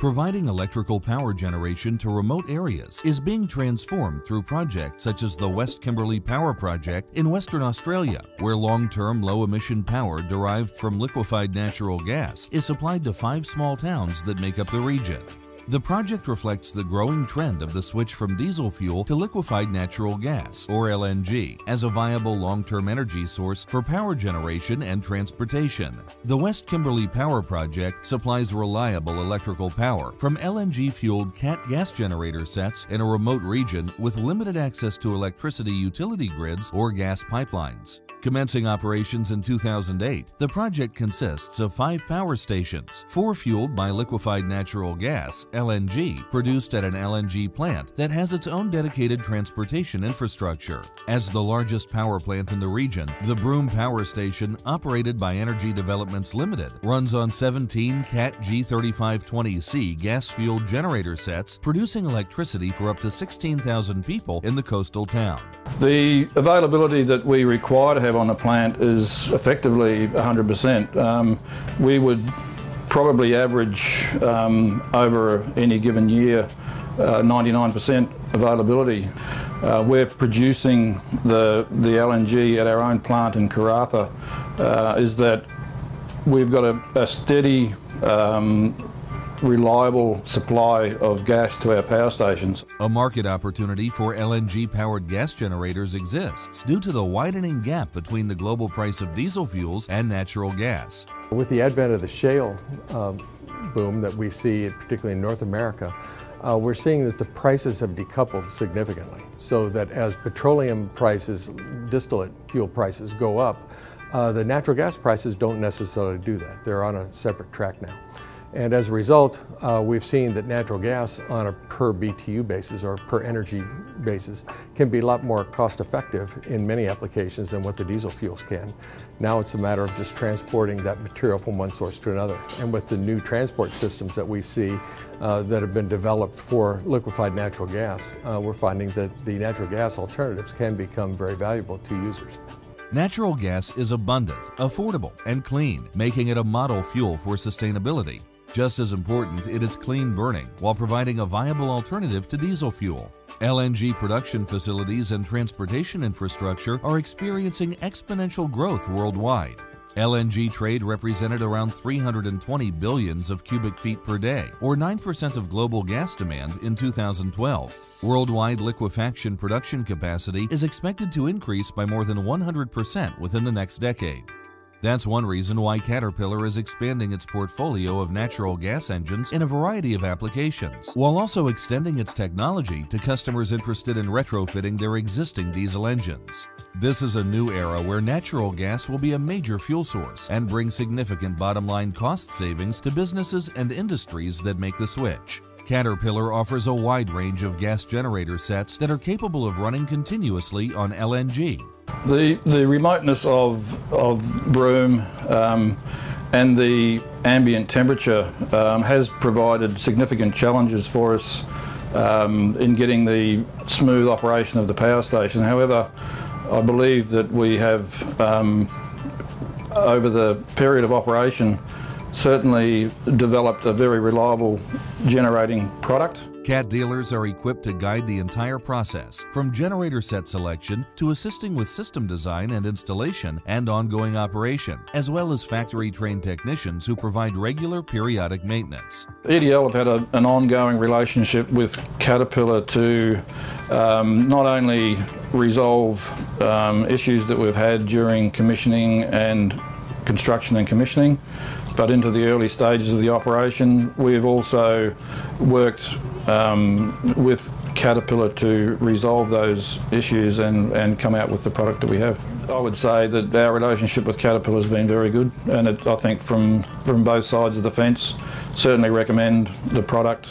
Providing electrical power generation to remote areas is being transformed through projects such as the West Kimberley Power Project in Western Australia, where long-term low-emission power derived from liquefied natural gas is supplied to five small towns that make up the region. The project reflects the growing trend of the switch from diesel fuel to liquefied natural gas, or LNG, as a viable long-term energy source for power generation and transportation. The West Kimberley Power Project supplies reliable electrical power from LNG-fueled CAT gas generator sets in a remote region with limited access to electricity utility grids or gas pipelines. Commencing operations in 2008, the project consists of five power stations, four fueled by liquefied natural gas, LNG, produced at an LNG plant that has its own dedicated transportation infrastructure. As the largest power plant in the region, the Broome Power Station, operated by Energy Developments Limited, runs on 17 CAT G3520C gas-fueled generator sets, producing electricity for up to 16,000 people in the coastal town. The availability that we require to have on the plant is effectively 100%. Um, we would probably average um, over any given year 99% uh, availability. Uh, we're producing the, the LNG at our own plant in Karratha. Uh, is that we've got a, a steady um, reliable supply of gas to our power stations. A market opportunity for LNG-powered gas generators exists due to the widening gap between the global price of diesel fuels and natural gas. With the advent of the shale um, boom that we see, particularly in North America, uh, we're seeing that the prices have decoupled significantly. So that as petroleum prices, distillate fuel prices go up, uh, the natural gas prices don't necessarily do that. They're on a separate track now. And as a result, uh, we've seen that natural gas on a per BTU basis or per energy basis can be a lot more cost effective in many applications than what the diesel fuels can. Now it's a matter of just transporting that material from one source to another. And with the new transport systems that we see uh, that have been developed for liquefied natural gas, uh, we're finding that the natural gas alternatives can become very valuable to users. Natural gas is abundant, affordable, and clean, making it a model fuel for sustainability. Just as important, it is clean burning while providing a viable alternative to diesel fuel. LNG production facilities and transportation infrastructure are experiencing exponential growth worldwide. LNG trade represented around 320 billions of cubic feet per day, or 9% of global gas demand in 2012. Worldwide liquefaction production capacity is expected to increase by more than 100% within the next decade. That's one reason why Caterpillar is expanding its portfolio of natural gas engines in a variety of applications, while also extending its technology to customers interested in retrofitting their existing diesel engines. This is a new era where natural gas will be a major fuel source and bring significant bottom line cost savings to businesses and industries that make the switch. Caterpillar offers a wide range of gas generator sets that are capable of running continuously on LNG. The, the remoteness of, of Broome um, and the ambient temperature um, has provided significant challenges for us um, in getting the smooth operation of the power station. However, I believe that we have, um, over the period of operation, certainly developed a very reliable generating product. CAT dealers are equipped to guide the entire process, from generator set selection to assisting with system design and installation and ongoing operation, as well as factory-trained technicians who provide regular periodic maintenance. EDL have had a, an ongoing relationship with Caterpillar to um, not only resolve um, issues that we've had during commissioning and construction and commissioning, but into the early stages of the operation. We've also worked um, with Caterpillar to resolve those issues and, and come out with the product that we have. I would say that our relationship with Caterpillar has been very good and it, I think from, from both sides of the fence certainly recommend the product.